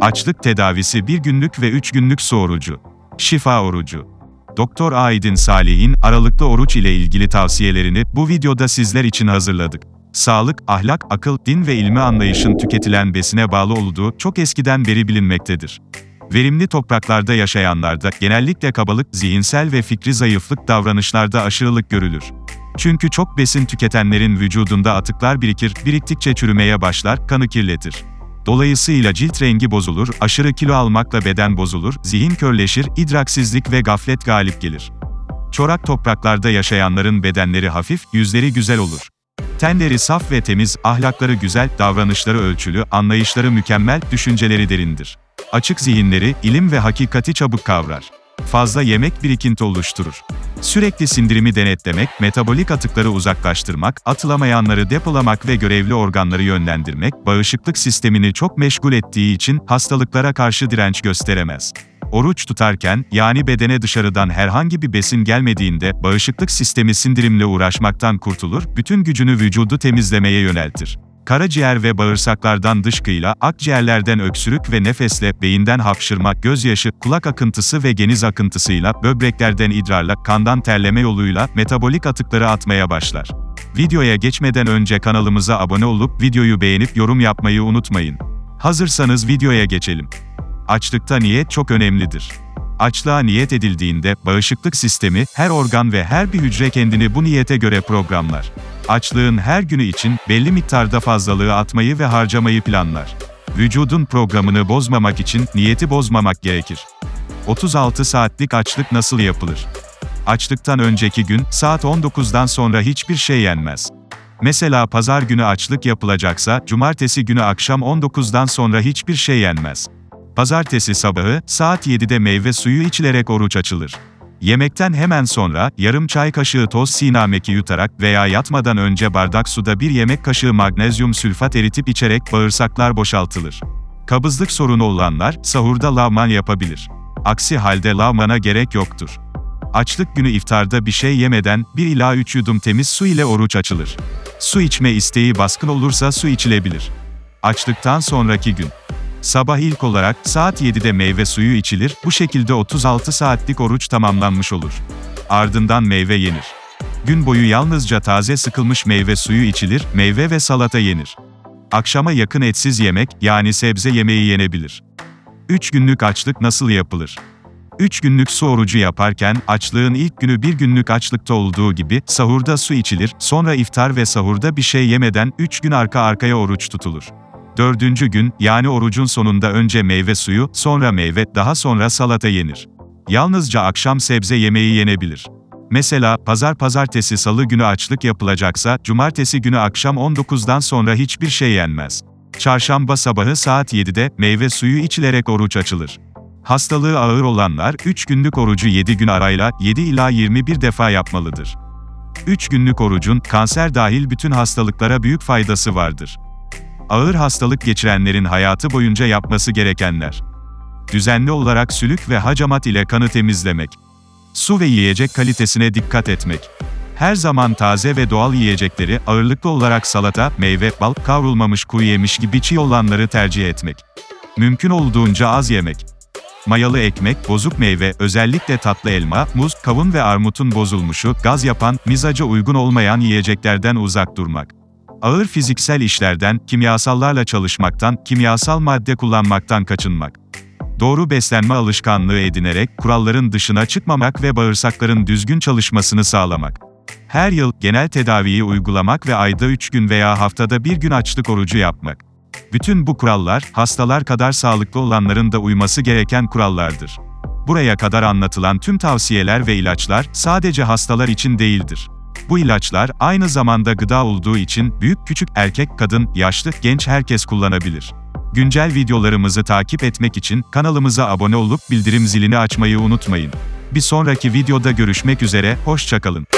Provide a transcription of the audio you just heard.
Açlık tedavisi 1 günlük ve 3 günlük su orucu. Şifa orucu. Doktor Aydın Salih'in aralıklı oruç ile ilgili tavsiyelerini bu videoda sizler için hazırladık. Sağlık, ahlak, akıl, din ve ilmi anlayışın tüketilen besine bağlı olduğu çok eskiden beri bilinmektedir. Verimli topraklarda yaşayanlarda genellikle kabalık, zihinsel ve fikri zayıflık davranışlarda aşırılık görülür. Çünkü çok besin tüketenlerin vücudunda atıklar birikir, biriktikçe çürümeye başlar, kanı kirletir. Dolayısıyla cilt rengi bozulur, aşırı kilo almakla beden bozulur, zihin körleşir, idraksizlik ve gaflet galip gelir. Çorak topraklarda yaşayanların bedenleri hafif, yüzleri güzel olur. Tenleri saf ve temiz, ahlakları güzel, davranışları ölçülü, anlayışları mükemmel, düşünceleri derindir. Açık zihinleri, ilim ve hakikati çabuk kavrar. Fazla yemek birikinti oluşturur. Sürekli sindirimi denetlemek, metabolik atıkları uzaklaştırmak, atılamayanları depolamak ve görevli organları yönlendirmek, bağışıklık sistemini çok meşgul ettiği için hastalıklara karşı direnç gösteremez. Oruç tutarken, yani bedene dışarıdan herhangi bir besin gelmediğinde, bağışıklık sistemi sindirimle uğraşmaktan kurtulur, bütün gücünü vücudu temizlemeye yöneltir. Karaciğer ve bağırsaklardan dışkıyla, akciğerlerden öksürük ve nefesle, beyinden hapşırma, gözyaşı, kulak akıntısı ve geniz akıntısıyla, böbreklerden idrarla, kandan terleme yoluyla, metabolik atıkları atmaya başlar. Videoya geçmeden önce kanalımıza abone olup, videoyu beğenip yorum yapmayı unutmayın. Hazırsanız videoya geçelim. Açlıkta niyet çok önemlidir. Açlığa niyet edildiğinde, bağışıklık sistemi, her organ ve her bir hücre kendini bu niyete göre programlar. Açlığın her günü için, belli miktarda fazlalığı atmayı ve harcamayı planlar. Vücudun programını bozmamak için, niyeti bozmamak gerekir. 36 saatlik açlık nasıl yapılır? Açlıktan önceki gün, saat 19'dan sonra hiçbir şey yenmez. Mesela pazar günü açlık yapılacaksa, cumartesi günü akşam 19'dan sonra hiçbir şey yenmez. Pazartesi sabahı, saat 7'de meyve suyu içilerek oruç açılır. Yemekten hemen sonra, yarım çay kaşığı toz sinameki yutarak veya yatmadan önce bardak suda bir yemek kaşığı magnezyum sülfat eritip içerek bağırsaklar boşaltılır. Kabızlık sorunu olanlar, sahurda lavman yapabilir. Aksi halde lavmana gerek yoktur. Açlık günü iftarda bir şey yemeden, 1 ila 3 yudum temiz su ile oruç açılır. Su içme isteği baskın olursa su içilebilir. Açlıktan sonraki gün. Sabah ilk olarak saat 7'de meyve suyu içilir, bu şekilde 36 saatlik oruç tamamlanmış olur. Ardından meyve yenir. Gün boyu yalnızca taze sıkılmış meyve suyu içilir, meyve ve salata yenir. Akşama yakın etsiz yemek, yani sebze yemeği yenebilir. 3 günlük açlık nasıl yapılır? 3 günlük su orucu yaparken, açlığın ilk günü bir günlük açlıkta olduğu gibi, sahurda su içilir, sonra iftar ve sahurda bir şey yemeden 3 gün arka arkaya oruç tutulur. Dördüncü gün, yani orucun sonunda önce meyve suyu, sonra meyve, daha sonra salata yenir. Yalnızca akşam sebze yemeği yenebilir. Mesela, pazar pazartesi salı günü açlık yapılacaksa, cumartesi günü akşam 19'dan sonra hiçbir şey yenmez. Çarşamba sabahı saat 7'de, meyve suyu içilerek oruç açılır. Hastalığı ağır olanlar, 3 günlük orucu 7 gün arayla, 7 ila 21 defa yapmalıdır. 3 günlük orucun, kanser dahil bütün hastalıklara büyük faydası vardır. Ağır hastalık geçirenlerin hayatı boyunca yapması gerekenler. Düzenli olarak sülük ve hacamat ile kanı temizlemek. Su ve yiyecek kalitesine dikkat etmek. Her zaman taze ve doğal yiyecekleri, ağırlıklı olarak salata, meyve, bal, kavrulmamış kuru yemiş gibi çiğ olanları tercih etmek. Mümkün olduğunca az yemek. Mayalı ekmek, bozuk meyve, özellikle tatlı elma, muz, kavun ve armutun bozulmuşu, gaz yapan, mizaca uygun olmayan yiyeceklerden uzak durmak. Ağır fiziksel işlerden, kimyasallarla çalışmaktan, kimyasal madde kullanmaktan kaçınmak. Doğru beslenme alışkanlığı edinerek, kuralların dışına çıkmamak ve bağırsakların düzgün çalışmasını sağlamak. Her yıl, genel tedaviyi uygulamak ve ayda 3 gün veya haftada bir gün açlık orucu yapmak. Bütün bu kurallar, hastalar kadar sağlıklı olanların da uyması gereken kurallardır. Buraya kadar anlatılan tüm tavsiyeler ve ilaçlar, sadece hastalar için değildir. Bu ilaçlar, aynı zamanda gıda olduğu için, büyük küçük, erkek, kadın, yaşlı, genç herkes kullanabilir. Güncel videolarımızı takip etmek için, kanalımıza abone olup bildirim zilini açmayı unutmayın. Bir sonraki videoda görüşmek üzere, hoşçakalın.